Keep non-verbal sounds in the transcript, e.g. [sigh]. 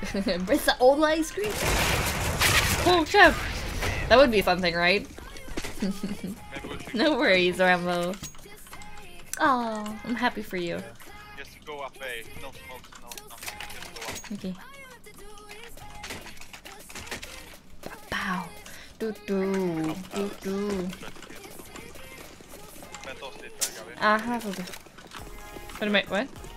[laughs] It's the old ice cream. Oh, chef. That would be something, right? Maybe we no worries, Rambo. Oh, I'm happy for you. just go up A. No smokes, no nothing. Just go up. Okay. Pow. Do do. Do do. Vänta oss lite, Gabi. Ah, här får du. What what?